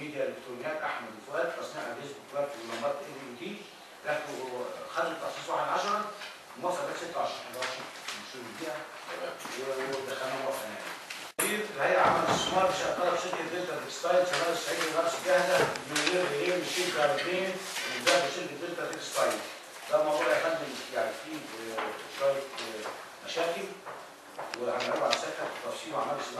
ميديا الكترونيات احمد فؤاد تصنيع أجهزة الكترونيات ولمبات ال تي راحوا خدوا التخصيص 1 10 موافقه بقت 16 11 ودخلنا موافقه يعني. الهيئه عمل استثمار بشأن في شركة دلتا تكستايل شغالة الصعيد لنفس جاهزة مليون جنيه من شركه ربين من شركة دلتا تكستايل. ده موضوع يا فندم يعني فيه شوية مشاكل وهنعرض على ساعتها بالتفصيل وعملنا